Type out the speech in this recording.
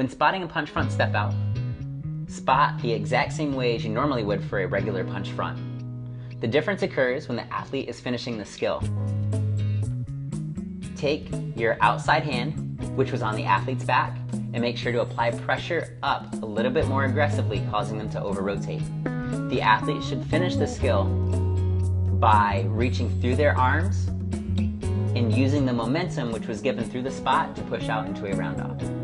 When spotting a punch front step out, spot the exact same way as you normally would for a regular punch front. The difference occurs when the athlete is finishing the skill. Take your outside hand, which was on the athlete's back, and make sure to apply pressure up a little bit more aggressively, causing them to over rotate. The athlete should finish the skill by reaching through their arms and using the momentum which was given through the spot to push out into a round off.